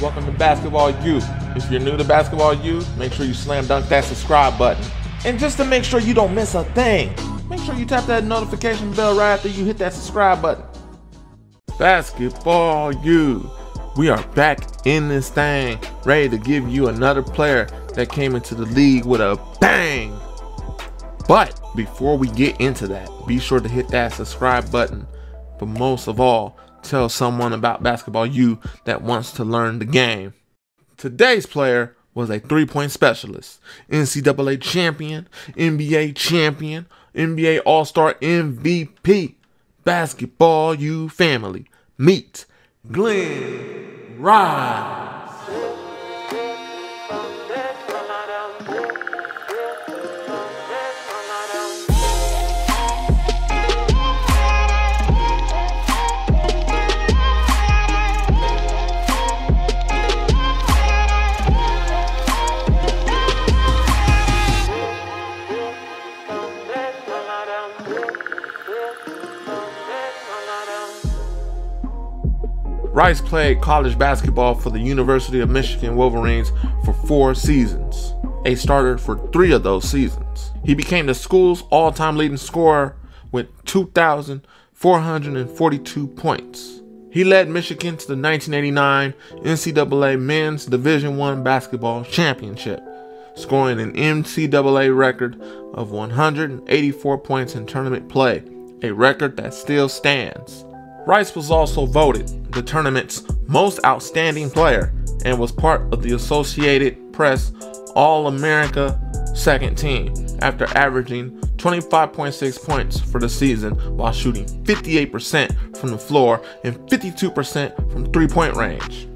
Welcome to Basketball U. If you're new to Basketball U, make sure you slam dunk that subscribe button. And just to make sure you don't miss a thing, make sure you tap that notification bell right after you hit that subscribe button. Basketball U. We are back in this thing, ready to give you another player that came into the league with a bang. But before we get into that, be sure to hit that subscribe button. But most of all, tell someone about Basketball U that wants to learn the game. Today's player was a three point specialist, NCAA champion, NBA champion, NBA All Star MVP. Basketball U family. Meet Glen Rice. Rice played college basketball for the University of Michigan Wolverines for four seasons, a starter for three of those seasons. He became the school's all time leading scorer with 2,442 points. He led Michigan to the 1989 NCAA Men's Division I Basketball Championship, scoring an NCAA record of 184 points in tournament play, a record that still stands. Rice was also voted the tournament's most outstanding player and was part of the Associated Press All America second team after averaging 25.6 points for the season while shooting 58% from the floor and 52% from three point range.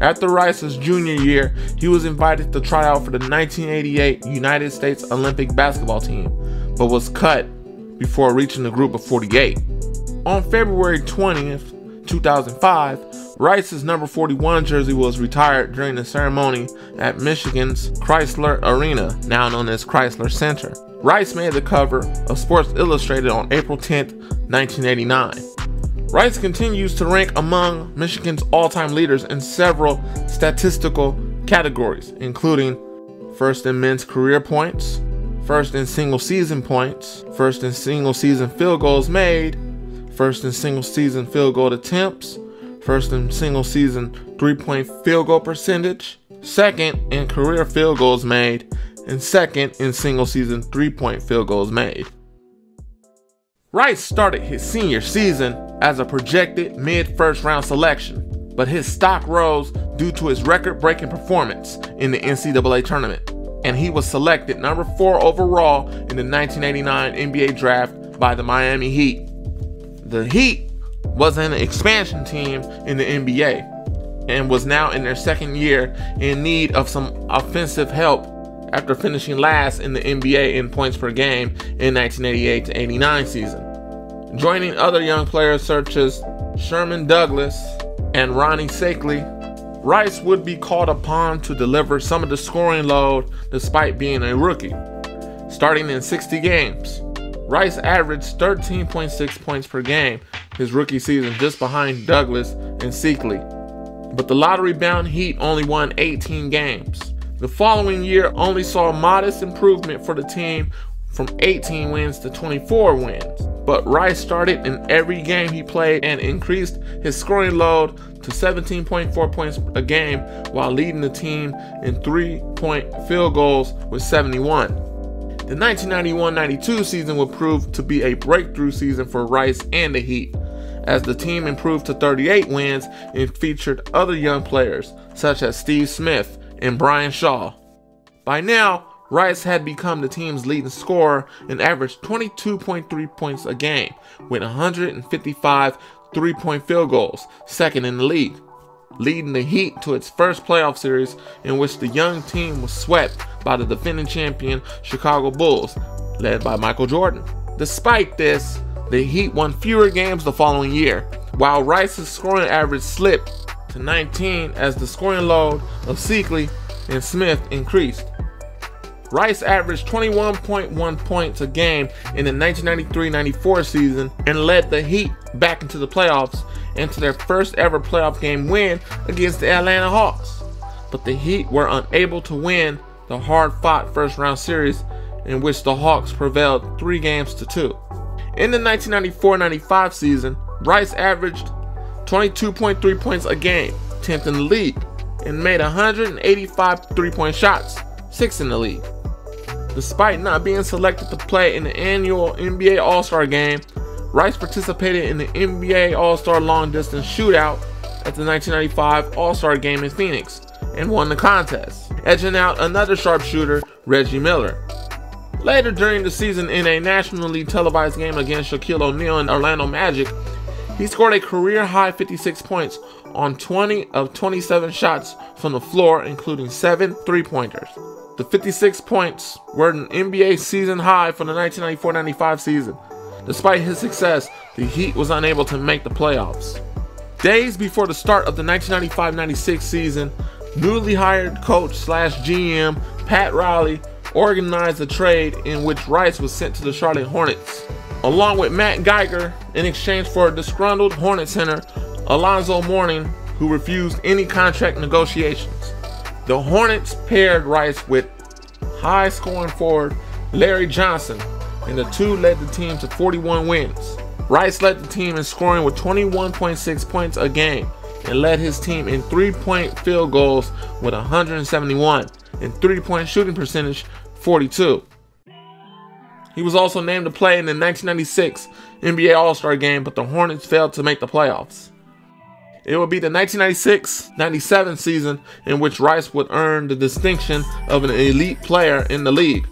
After Rice's junior year, he was invited to try out for the 1988 United States Olympic basketball team, but was cut before reaching the group of 48. On February 20th, 2005, Rice's number 41 jersey was retired during the ceremony at Michigan's Crisler Arena, now known as Crisler Center. Rice made the cover of Sports Illustrated on April 10, 1989. Rice continues to rank among Michigan's all time leaders in several statistical categories, including first in men's career points, first in single season points, first in single season field goals made, first in single season field goal attempts, first in single season three point field goal percentage, second in career field goals made, and second in single season three point field goals made. Rice started his senior season as a projected mid first round selection, but his stock rose due to his record breaking performance in the NCAA tournament, and he was selected number four overall in the 1989 NBA draft by the Miami Heat the Heat was an expansion team in the NBA and was now in their second year in need of some offensive help after finishing last in the NBA in points per game in 1988 89 season. Joining other young players such as Sherman Douglas and Ronnie Seikaly, Rice would be called upon to deliver some of the scoring load despite being a rookie. Starting in 60 games, Rice averaged 13.6 points per game his rookie season, just behind Douglas and Seikaly. But the lottery bound Heat only won 18 games. The following year only saw modest improvement for the team from 18 wins to 24 wins. But Rice started in every game he played and increased his scoring load to 17.4 points a game while leading the team in three point field goals with 71. The 1991-92 season would prove to be a breakthrough season for Rice and the Heat, as the team improved to 38 wins and featured other young players such as Steve Smith and Brian Shaw. By now, Rice had become the team's leading scorer and averaged 22.3 points a game with 155 three-point field goals, second in the league leading the Heat to its first playoff series in which the young team was swept by the defending champion Chicago Bulls, led by Michael Jordan. Despite this, the Heat won fewer games the following year, while Rice's scoring average slipped to 19 as the scoring load of Seikaly and Smith increased. Rice averaged 21.1 points a game in the 1993-94 season and led the Heat back into the playoffs into their first ever playoff game win against the Atlanta Hawks. But the Heat were unable to win the hard fought first round series in which the Hawks prevailed three games to two. In the 1994 95 season, Rice averaged 22.3 points a game, 10th in the league, and made 185 three point shots, 6th in the league. Despite not being selected to play in the annual NBA All Star game, Rice participated in the NBA All Star Long Distance Shootout at the 1995 All Star game in Phoenix and won the contest, edging out another sharpshooter, Reggie Miller. Later during the season, in a nationally televised game against Shaquille O'Neal and Orlando Magic, he scored a career high 56 points on 20 of 27 shots from the floor, including 7 three pointers. The 56 points were an NBA season high for the 1994 95 season. Despite his success, the Heat was unable to make the playoffs. Days before the start of the 1995-96 season, newly hired coach slash GM Pat Riley organized a trade in which Rice was sent to the Charlotte Hornets, along with Matt Geiger in exchange for a disgruntled Hornet center, Alonzo Mourning, who refused any contract negotiations. The Hornets paired Rice with high scoring forward Larry Johnson, and the two led the team to 41 wins. Rice led the team in scoring with 21.6 points a game and led his team in three point field goals with 171 and three point shooting percentage 42. He was also named to play in the 1996 NBA All Star game, but the Hornets failed to make the playoffs. It would be the 1996 97 season in which Rice would earn the distinction of an elite player in the league.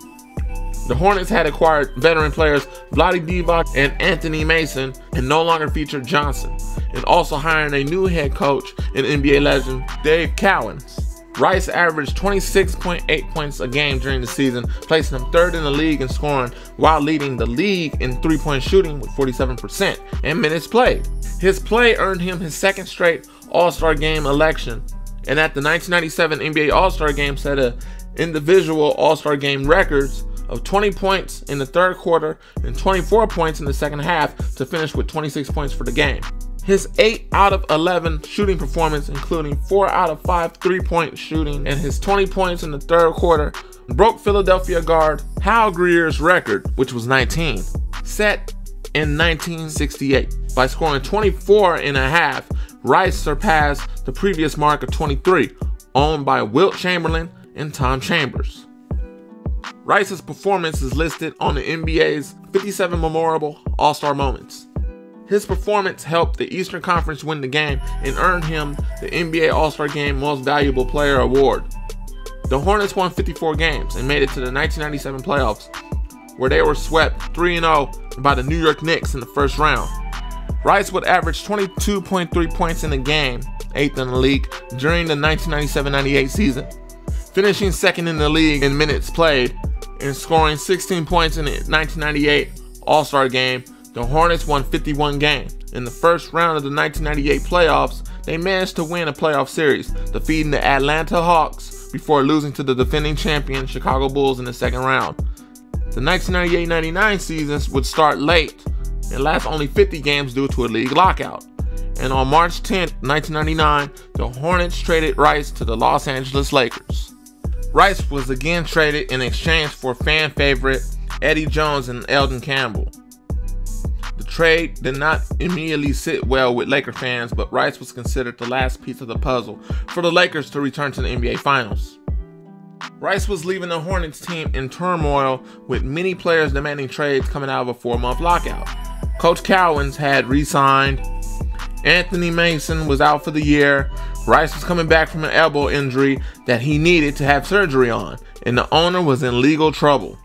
The Hornets had acquired veteran players Vlade Divac and Anthony Mason and no longer featured Johnson, and also hiring a new head coach and NBA legend Dave Cowens. Rice averaged 26.8 points a game during the season, placing him third in the league in scoring while leading the league in three point shooting with 47% and minutes played. His play earned him his second straight All Star game election, and at the 1997 NBA All Star game set a individual All Star game records of 20 points in the third quarter and 24 points in the second half to finish with 26 points for the game. His 8 out of 11 shooting performance, including 4 out of 5 three point shooting, and his 20 points in the third quarter, broke Philadelphia guard Hal Greer's record, which was 19, set in 1968. By scoring 24 and a half, Rice surpassed the previous mark of 23, owned by Wilt Chamberlain and Tom Chambers. Rice's performance is listed on the NBA's 57 memorable All Star moments. His performance helped the Eastern Conference win the game and earned him the NBA All Star Game Most Valuable Player award. The Hornets won 54 games and made it to the 1997 playoffs, where they were swept 3 0 by the New York Knicks in the first round. Rice would average 22.3 points in a game, eighth in the league, during the 1997 98 season, finishing second in the league in minutes played and scoring 16 points in the 1998 All Star game, the Hornets won 51 games. In the first round of the 1998 playoffs, they managed to win a playoff series, defeating the Atlanta Hawks before losing to the defending champion Chicago Bulls in the second round. The 1998 99 seasons would start late and last only 50 games due to a league lockout. And on March 10, 1999, the Hornets traded Rice to the Los Angeles Lakers. Rice was again traded in exchange for fan favorite Eddie Jones and Elden Campbell. The trade did not immediately sit well with Laker fans, but Rice was considered the last piece of the puzzle for the Lakers to return to the NBA Finals. Rice was leaving the Hornets team in turmoil with many players demanding trades coming out of a four month lockout. Coach Cowens had re signed, Anthony Mason was out for the year, Rice was coming back from an elbow injury that he needed to have surgery on, and the owner was in legal trouble.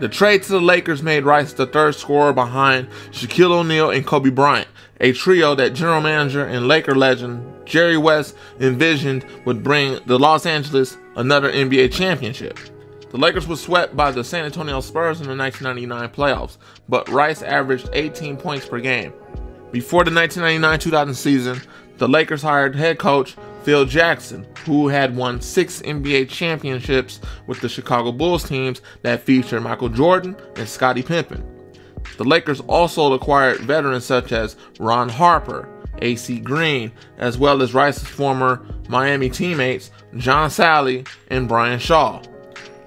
The trade to the Lakers made Rice the third scorer behind Shaquille O'Neal and Kobe Bryant, a trio that general manager and Laker legend Jerry West envisioned would bring the Los Angeles another NBA championship. The Lakers were swept by the San Antonio Spurs in the 1999 playoffs, but Rice averaged 18 points per game. Before the 1999 2000 season, the Lakers hired head coach Phil Jackson, who had won six NBA championships with the Chicago Bulls teams that featured Michael Jordan and Scottie Pippen. The Lakers also acquired veterans such as Ron Harper, AC Green, as well as Rice's former Miami teammates John Salley and Brian Shaw.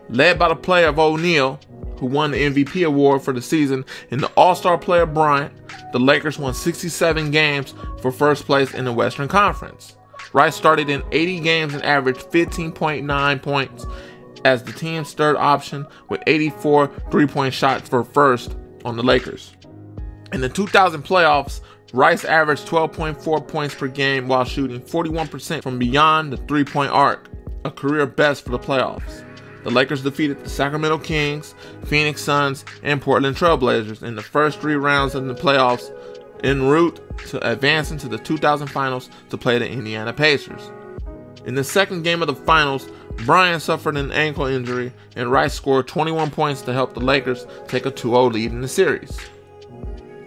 Led by the player of O'Neal, who won the MVP award for the season, and the All Star player Bryant, the Lakers won 67 games for first place in the Western Conference. Rice started in 80 games and averaged 15.9 points as the team's third option with 84 three point shots for first on the Lakers. In the 2000 playoffs, Rice averaged 12.4 points per game while shooting 41% from beyond the three point arc, a career best for the playoffs. The Lakers defeated the Sacramento Kings, Phoenix Suns, and Portland Trailblazers in the first three rounds of the playoffs en route to advancing to the 2000 finals to play the Indiana Pacers. In the second game of the finals, Bryant suffered an ankle injury, and Rice scored 21 points to help the Lakers take a 2 0 lead in the series.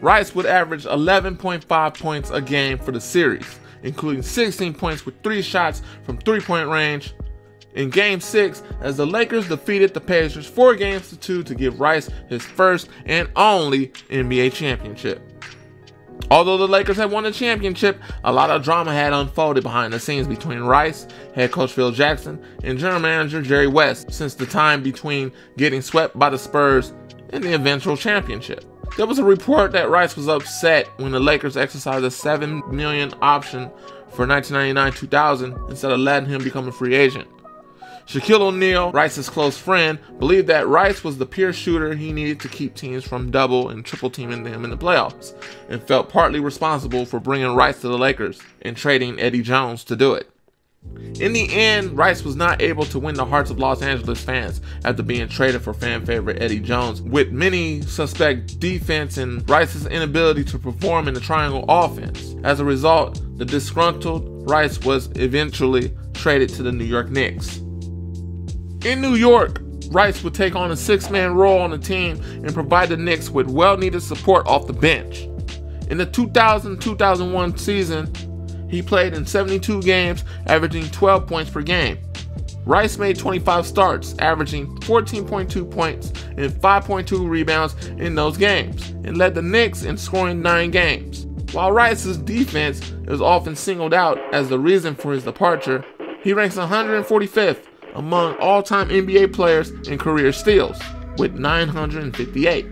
Rice would average 11.5 points a game for the series, including 16 points with three shots from three point range. In Game 6, as the Lakers defeated the Pacers 4 games to 2 to give Rice his first and only NBA championship. Although the Lakers had won the championship, a lot of drama had unfolded behind the scenes between Rice, head coach Phil Jackson, and general manager Jerry West since the time between getting swept by the Spurs and the eventual championship. There was a report that Rice was upset when the Lakers exercised a 7 million option for 1999-2000 instead of letting him become a free agent. Shaquille O'Neal, Rice's close friend, believed that Rice was the pure shooter he needed to keep teams from double and triple teaming him in the playoffs, and felt partly responsible for bringing Rice to the Lakers and trading Eddie Jones to do it. In the end, Rice was not able to win the hearts of Los Angeles fans after being traded for fan favorite Eddie Jones, with many suspect defense and Rice's inability to perform in the triangle offense. As a result, the disgruntled Rice was eventually traded to the New York Knicks. In New York, Rice would take on a six man role on the team and provide the Knicks with well needed support off the bench. In the 2000 2001 season, he played in 72 games, averaging 12 points per game. Rice made 25 starts, averaging 14.2 points and 5.2 rebounds in those games, and led the Knicks in scoring 9 games. While Rice's defense is often singled out as the reason for his departure, he ranks 145th among all time NBA players in career steals, with 958.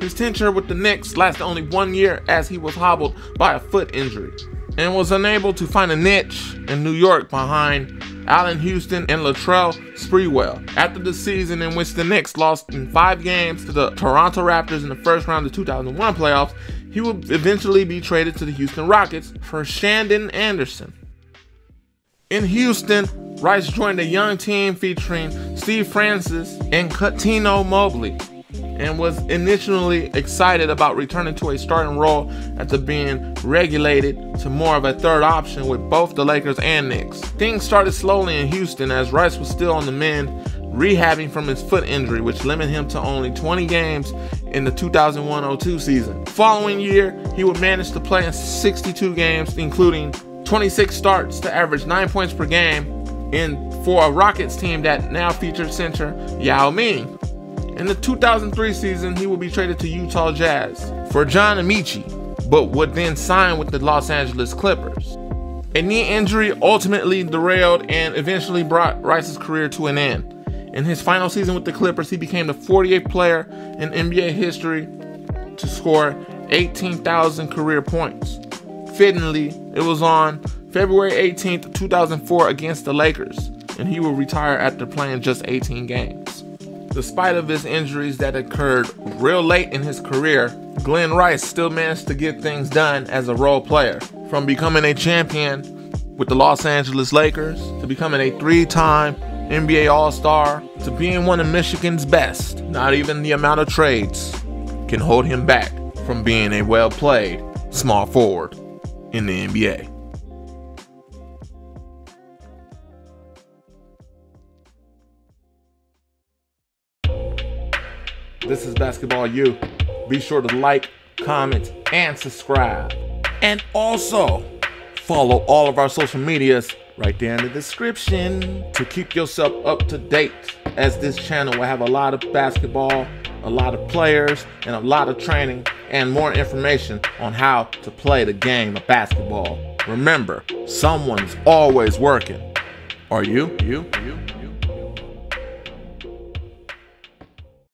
His tenure with the Knicks lasted only one year as he was hobbled by a foot injury and was unable to find a niche in New York behind Allan Houston and Latrell Sprewell. After the season in which the Knicks lost in five games to the Toronto Raptors in the first round of the 2001 playoffs, he would eventually be traded to the Houston Rockets for Shandon Anderson. In Houston, Rice joined a young team featuring Steve Francis and Cuttino Mobley and was initially excited about returning to a starting role after being regulated to more of a third option with both the Lakers and Knicks. Things started slowly in Houston as Rice was still on the mend, rehabbing from his foot injury, which limited him to only 20 games in the 2001 02 season. Following year, he would manage to play in 62 games, including 26 starts to average 9 points per game in for a Rockets team that now features center Yao Ming. In the 2003 season, he would be traded to Utah Jazz for John Amaechi, but would then sign with the Los Angeles Clippers. A knee injury ultimately derailed and eventually brought Rice's career to an end. In his final season with the Clippers, he became the 48th player in NBA history to score 18,000 career points. Fittingly, it was on February 18th, 2004 against the Lakers, and he will retire after playing just 18 games. Despite of his injuries that occurred real late in his career, Glen Rice still managed to get things done as a role player, from becoming a champion with the Los Angeles Lakers to becoming a three-time NBA All-Star to being one of Michigan's best. Not even the amount of trades can hold him back from being a well-played small forward in the NBA. This is Basketball U. Be sure to like, comment, and subscribe. And also follow all of our social medias right there in the description to keep yourself up to date as this channel will have a lot of basketball, a lot of players, and a lot of training and more information on how to play the game of basketball. Remember, someone's always working. Are you? You? You?